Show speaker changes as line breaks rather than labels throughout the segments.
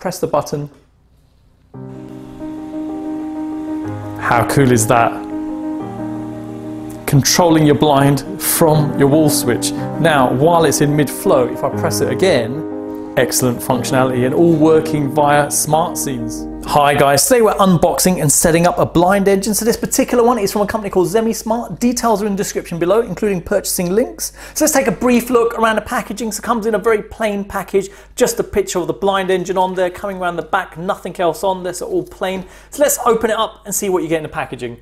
press the button. How cool is that? Controlling your blind from your wall switch. Now, while it's in mid-flow, if I press it again, excellent functionality and all working via smart scenes. Hi guys, today we're unboxing and setting up a blind engine. So this particular one is from a company called ZemiSmart. Details are in the description below, including purchasing links. So let's take a brief look around the packaging. So it comes in a very plain package, just a picture of the blind engine on there, coming around the back, nothing else on there, so all plain. So let's open it up and see what you get in the packaging.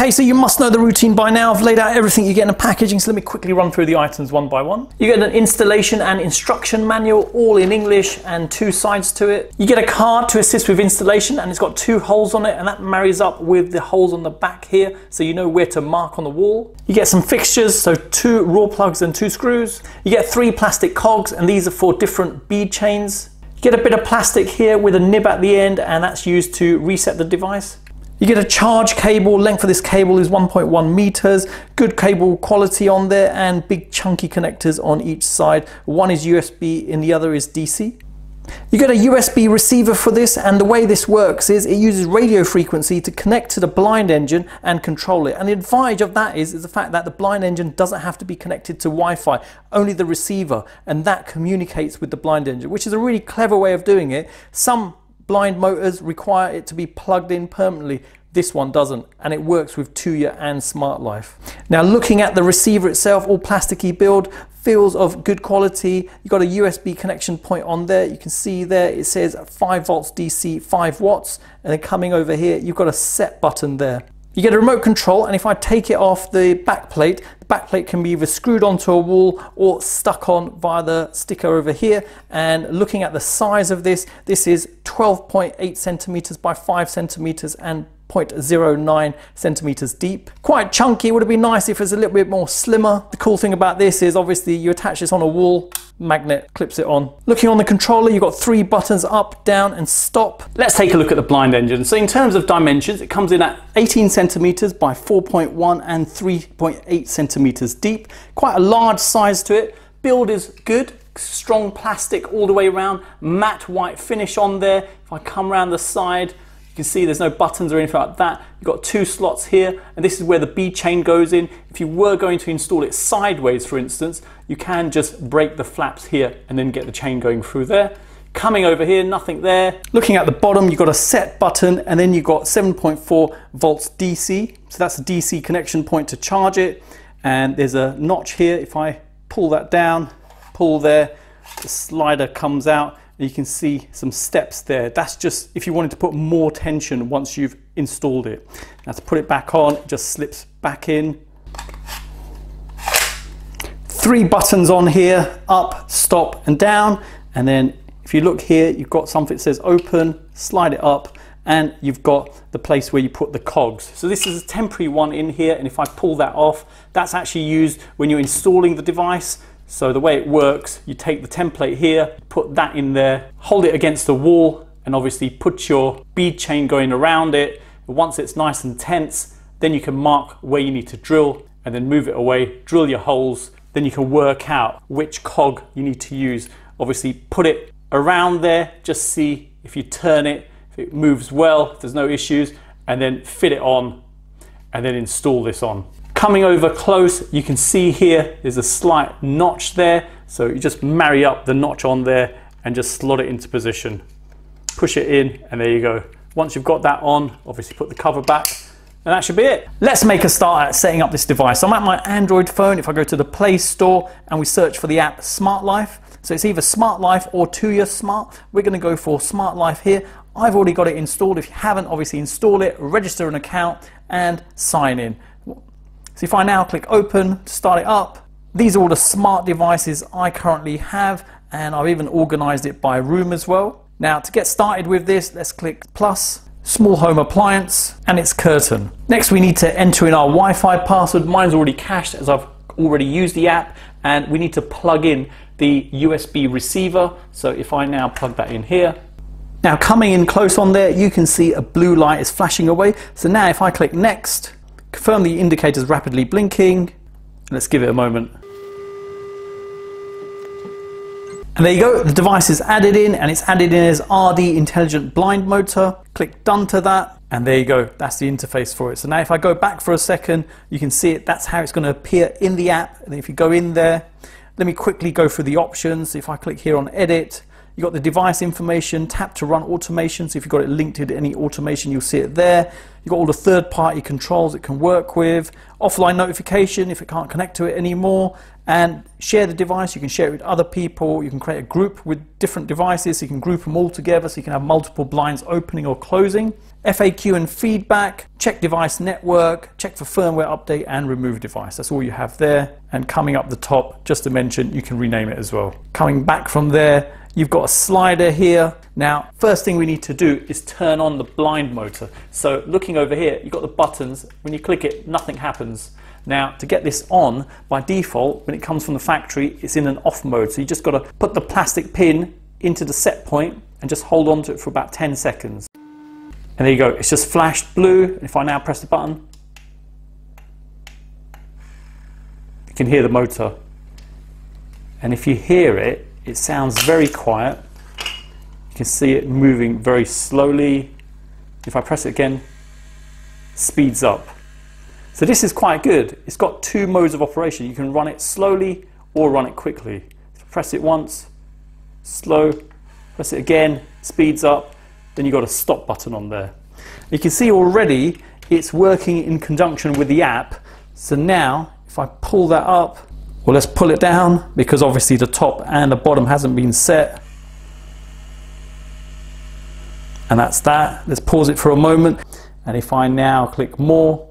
Okay, so you must know the routine by now. I've laid out everything you get in the packaging, so let me quickly run through the items one by one. You get an installation and instruction manual, all in English and two sides to it. You get a card to assist with installation and it's got two holes on it and that marries up with the holes on the back here so you know where to mark on the wall. You get some fixtures, so two raw plugs and two screws. You get three plastic cogs and these are for different bead chains. You get a bit of plastic here with a nib at the end and that's used to reset the device. You get a charge cable, length of this cable is 1.1 meters, good cable quality on there and big chunky connectors on each side. One is USB and the other is DC. You get a USB receiver for this and the way this works is it uses radio frequency to connect to the blind engine and control it. And the advantage of that is, is the fact that the blind engine doesn't have to be connected to Wi-Fi, only the receiver and that communicates with the blind engine, which is a really clever way of doing it. Some blind motors require it to be plugged in permanently. This one doesn't, and it works with Tuya and Smart Life. Now, looking at the receiver itself, all plasticky build, feels of good quality. You've got a USB connection point on there. You can see there it says 5 volts DC, 5 watts. And then coming over here, you've got a set button there. You get a remote control and if I take it off the back plate, the back plate can be either screwed onto a wall or stuck on via the sticker over here. And looking at the size of this, this is 12.8 centimeters by 5 centimeters and 0.09 centimeters deep. Quite chunky, would have been nice if it was a little bit more slimmer. The cool thing about this is obviously you attach this on a wall, magnet clips it on. Looking on the controller, you've got three buttons, up, down, and stop. Let's take a look at the blind engine. So in terms of dimensions, it comes in at 18 centimeters by 4.1 and 3.8 centimeters deep. Quite a large size to it. Build is good, strong plastic all the way around, matte white finish on there. If I come around the side, can see there's no buttons or anything like that. You've got two slots here, and this is where the bead chain goes in. If you were going to install it sideways, for instance, you can just break the flaps here and then get the chain going through there. Coming over here, nothing there. Looking at the bottom, you've got a set button, and then you've got 7.4 volts DC. So that's a DC connection point to charge it. And there's a notch here. If I pull that down, pull there, the slider comes out you can see some steps there. That's just if you wanted to put more tension once you've installed it. Now to put it back on, it just slips back in. Three buttons on here, up, stop and down. And then if you look here, you've got something that says open, slide it up, and you've got the place where you put the cogs. So this is a temporary one in here, and if I pull that off, that's actually used when you're installing the device. So the way it works, you take the template here, put that in there, hold it against the wall, and obviously put your bead chain going around it. Once it's nice and tense, then you can mark where you need to drill and then move it away, drill your holes, then you can work out which cog you need to use. Obviously put it around there, just see if you turn it, if it moves well, if there's no issues, and then fit it on and then install this on. Coming over close, you can see here, there's a slight notch there. So you just marry up the notch on there and just slot it into position. Push it in and there you go. Once you've got that on, obviously put the cover back and that should be it. Let's make a start at setting up this device. I'm at my Android phone. If I go to the Play Store and we search for the app Smart Life, so it's either Smart Life or Tuya Smart. We're going to go for Smart Life here. I've already got it installed. If you haven't, obviously install it, register an account and sign in. So if I now click open to start it up, these are all the smart devices I currently have and I've even organized it by room as well. Now to get started with this, let's click plus, small home appliance and it's curtain. Next we need to enter in our Wi-Fi password. Mine's already cached as I've already used the app and we need to plug in the USB receiver. So if I now plug that in here, now coming in close on there, you can see a blue light is flashing away. So now if I click next, Confirm the indicator is rapidly blinking. Let's give it a moment. And there you go, the device is added in and it's added in as RD Intelligent Blind Motor. Click done to that and there you go, that's the interface for it. So now if I go back for a second, you can see it, that's how it's going to appear in the app. And if you go in there, let me quickly go through the options. If I click here on edit, You've got the device information, tap to run automation. So if you've got it linked to any automation, you'll see it there. You've got all the third party controls it can work with, offline notification if it can't connect to it anymore, and share the device. You can share it with other people. You can create a group with different devices. So you can group them all together so you can have multiple blinds opening or closing. FAQ and feedback, check device network, check for firmware update and remove device. That's all you have there. And coming up the top, just to mention, you can rename it as well. Coming back from there, You've got a slider here. Now, first thing we need to do is turn on the blind motor. So looking over here, you've got the buttons. When you click it, nothing happens. Now, to get this on, by default, when it comes from the factory, it's in an off mode. So you just got to put the plastic pin into the set point and just hold on to it for about 10 seconds. And there you go, it's just flashed blue. If I now press the button, you can hear the motor. And if you hear it, it sounds very quiet. You can see it moving very slowly. If I press it again, speeds up. So this is quite good. It's got two modes of operation. You can run it slowly or run it quickly. press it once, slow, press it again, speeds up, then you've got a stop button on there. You can see already it's working in conjunction with the app. So now, if I pull that up, well, let's pull it down because obviously the top and the bottom hasn't been set. And that's that. Let's pause it for a moment. And if I now click more,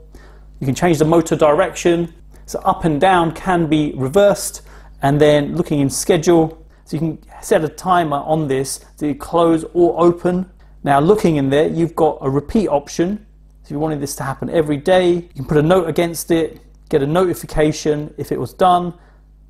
you can change the motor direction. So up and down can be reversed. And then looking in schedule, so you can set a timer on this to close or open. Now looking in there, you've got a repeat option. So if you wanted this to happen every day, you can put a note against it get a notification if it was done,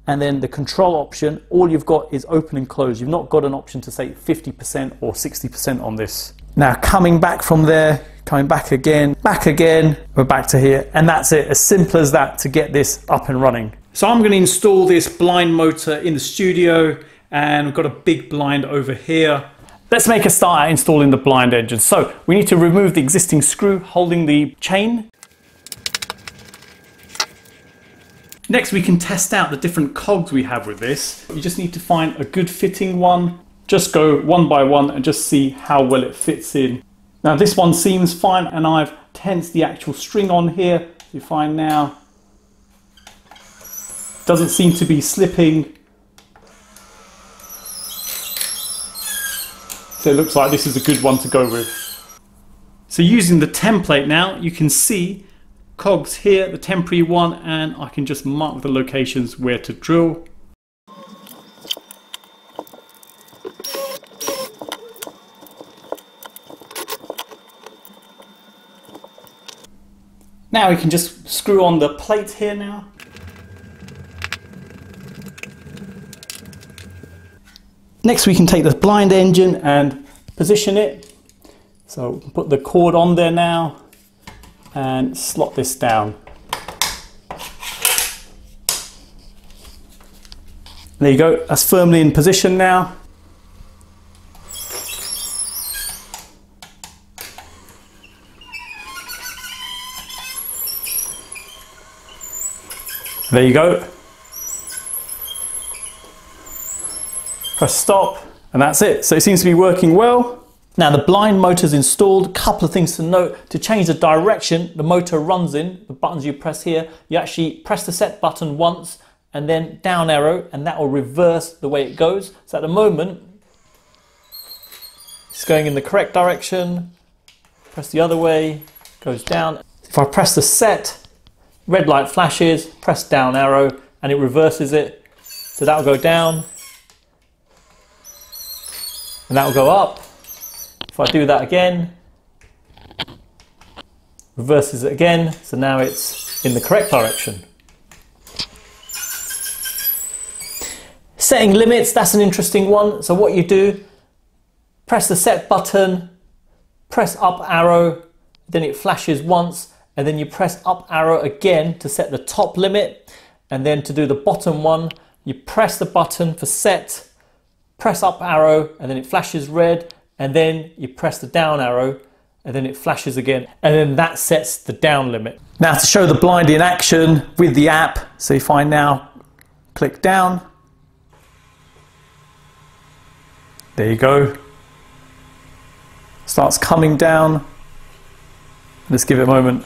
and then the control option, all you've got is open and close. You've not got an option to say 50% or 60% on this. Now coming back from there, coming back again, back again, we're back to here, and that's it, as simple as that to get this up and running. So I'm gonna install this blind motor in the studio, and we've got a big blind over here. Let's make a start at installing the blind engine. So we need to remove the existing screw holding the chain Next we can test out the different cogs we have with this. You just need to find a good fitting one. Just go one by one and just see how well it fits in. Now this one seems fine and I've tensed the actual string on here. You find now doesn't seem to be slipping. So it looks like this is a good one to go with. So using the template now, you can see cogs here, the temporary one, and I can just mark the locations where to drill. Now we can just screw on the plate here now. Next we can take the blind engine and position it. So put the cord on there now and slot this down. There you go, that's firmly in position now. There you go. Press stop and that's it. So it seems to be working well. Now the blind motor's installed. A couple of things to note. To change the direction the motor runs in, the buttons you press here, you actually press the set button once and then down arrow and that will reverse the way it goes. So at the moment, it's going in the correct direction. Press the other way, goes down. If I press the set, red light flashes, press down arrow and it reverses it. So that will go down and that will go up. If I do that again, reverses it again, so now it's in the correct direction. Setting limits, that's an interesting one. So what you do, press the set button, press up arrow, then it flashes once, and then you press up arrow again to set the top limit, and then to do the bottom one, you press the button for set, press up arrow and then it flashes red. And then you press the down arrow and then it flashes again. And then that sets the down limit. Now to show the blind in action with the app, so if I now click down, there you go, starts coming down, let's give it a moment.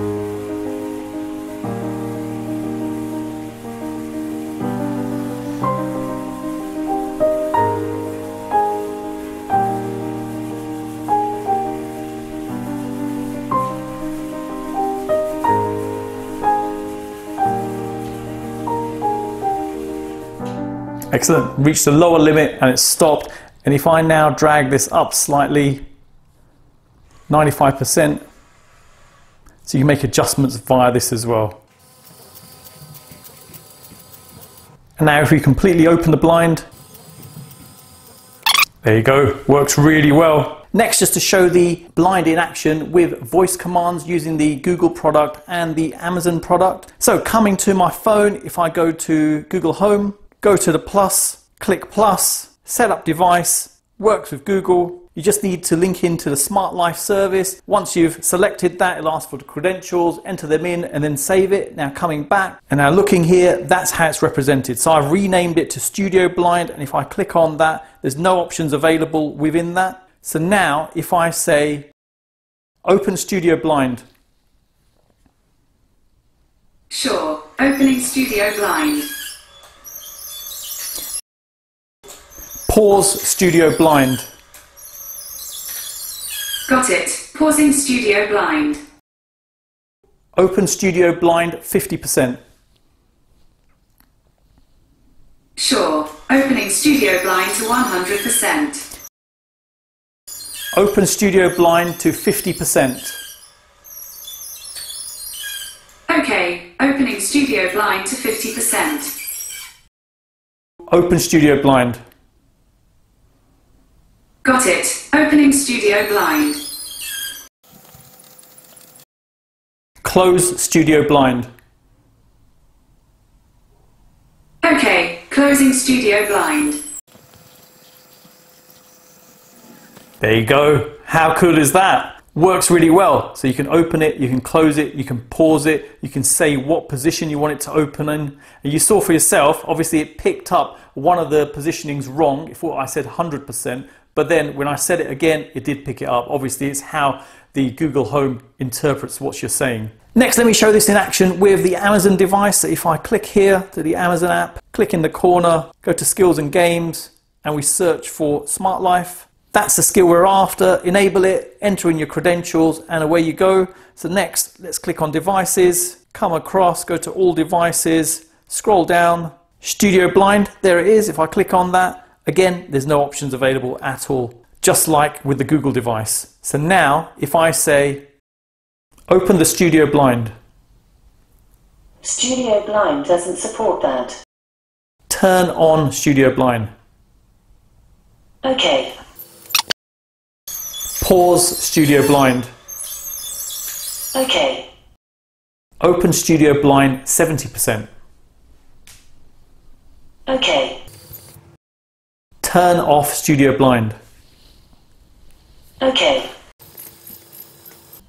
Excellent, reached the lower limit and it stopped. And if I now drag this up slightly, 95%, so you can make adjustments via this as well. And now if we completely open the blind, there you go, works really well. Next, just to show the blind in action with voice commands using the Google product and the Amazon product. So coming to my phone, if I go to Google Home, go to the plus, click plus, set up device, works with Google. You just need to link into the Smart Life service. Once you've selected that, it'll ask for the credentials, enter them in, and then save it. Now coming back, and now looking here, that's how it's represented. So I've renamed it to Studio Blind, and if I click on that, there's no options available within that. So now, if I say, open Studio Blind.
Sure, opening Studio Blind.
Pause Studio Blind.
Got it. Pausing Studio Blind.
Open Studio Blind 50%.
Sure. Opening Studio Blind to 100%.
Open Studio Blind to 50%.
Okay. Opening Studio Blind to 50%.
Open Studio Blind.
Got it. Opening Studio Blind.
Close Studio Blind.
Okay. Closing Studio Blind.
There you go. How cool is that? Works really well. So you can open it, you can close it, you can pause it, you can say what position you want it to open in. And you saw for yourself, obviously it picked up one of the positionings wrong. If what I said 100%, but then when I said it again, it did pick it up. Obviously, it's how the Google Home interprets what you're saying. Next, let me show this in action with the Amazon device. If I click here to the Amazon app, click in the corner, go to skills and games, and we search for Smart Life. That's the skill we're after. Enable it, enter in your credentials, and away you go. So next, let's click on devices, come across, go to all devices, scroll down, Studio Blind, there it is. If I click on that, Again, there's no options available at all, just like with the Google device. So now, if I say, open the Studio Blind.
Studio Blind doesn't support that.
Turn on Studio Blind.
Okay.
Pause Studio Blind.
Okay.
Open Studio Blind 70%.
Okay
turn off Studio Blind.
Okay.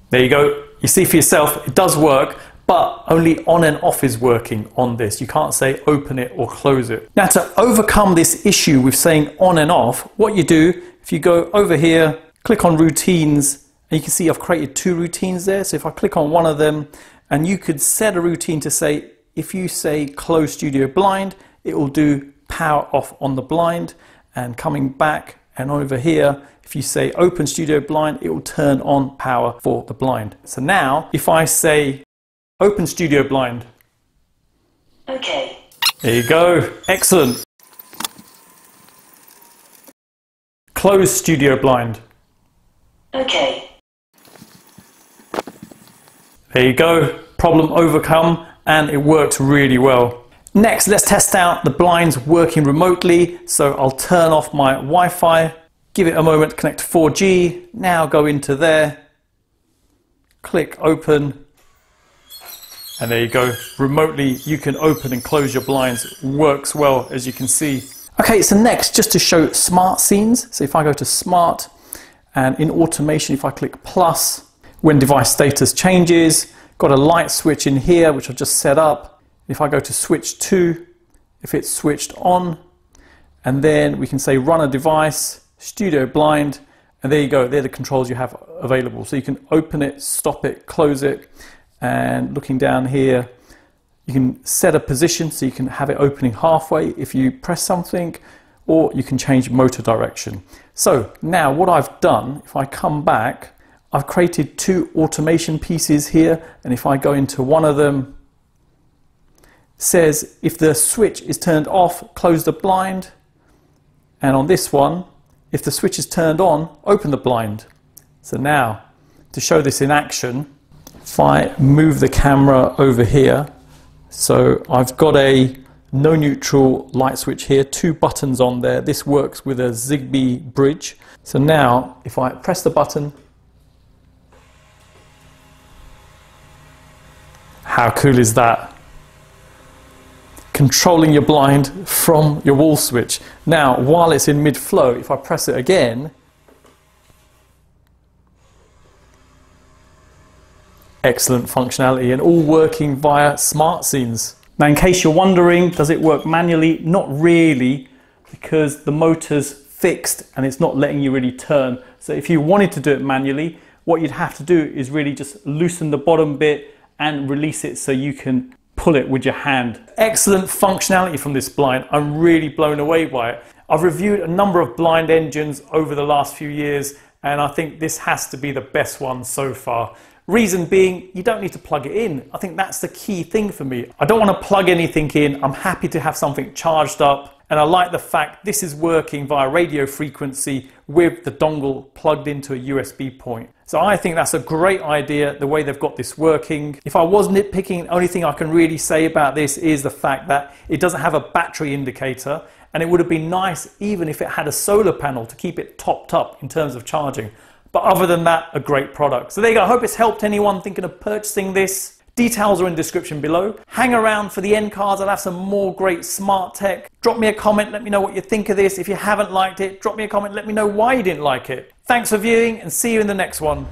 There you go. You see for yourself, it does work, but only on and off is working on this. You can't say open it or close it. Now to overcome this issue with saying on and off, what you do, if you go over here, click on routines, and you can see I've created two routines there. So if I click on one of them, and you could set a routine to say, if you say close studio blind, it will do power off on the blind and coming back and over here, if you say open studio blind, it will turn on power for the blind. So now, if I say open studio blind.
Okay.
There you go. Excellent. Close studio blind.
Okay.
There you go. Problem overcome and it works really well. Next, let's test out the blinds working remotely. So I'll turn off my Wi-Fi, give it a moment connect to 4G. Now go into there click open, and there you go. Remotely, you can open and close your blinds. Works well, as you can see. Okay, so next, just to show smart scenes. So if I go to smart, and in automation, if I click plus, when device status changes, got a light switch in here, which I've just set up. If I go to switch to, if it's switched on, and then we can say run a device, studio blind, and there you go, they're the controls you have available. So you can open it, stop it, close it, and looking down here, you can set a position so you can have it opening halfway if you press something, or you can change motor direction. So now what I've done, if I come back, I've created two automation pieces here, and if I go into one of them, says if the switch is turned off, close the blind, and on this one, if the switch is turned on, open the blind. So now, to show this in action, if I move the camera over here, so I've got a no neutral light switch here, two buttons on there. This works with a Zigbee bridge. So now, if I press the button, how cool is that? Controlling your blind from your wall switch. Now, while it's in mid-flow, if I press it again, excellent functionality and all working via smart scenes. Now, in case you're wondering, does it work manually? Not really, because the motor's fixed and it's not letting you really turn. So if you wanted to do it manually, what you'd have to do is really just loosen the bottom bit and release it so you can pull it with your hand. Excellent functionality from this blind. I'm really blown away by it. I've reviewed a number of blind engines over the last few years and I think this has to be the best one so far. Reason being, you don't need to plug it in. I think that's the key thing for me. I don't want to plug anything in. I'm happy to have something charged up. And I like the fact this is working via radio frequency with the dongle plugged into a USB point. So I think that's a great idea, the way they've got this working. If I was nitpicking, the only thing I can really say about this is the fact that it doesn't have a battery indicator and it would have been nice even if it had a solar panel to keep it topped up in terms of charging. But other than that, a great product. So there you go. I hope it's helped anyone thinking of purchasing this. Details are in description below. Hang around for the end cards. I'll have some more great smart tech. Drop me a comment. Let me know what you think of this. If you haven't liked it, drop me a comment. Let me know why you didn't like it. Thanks for viewing and see you in the next one.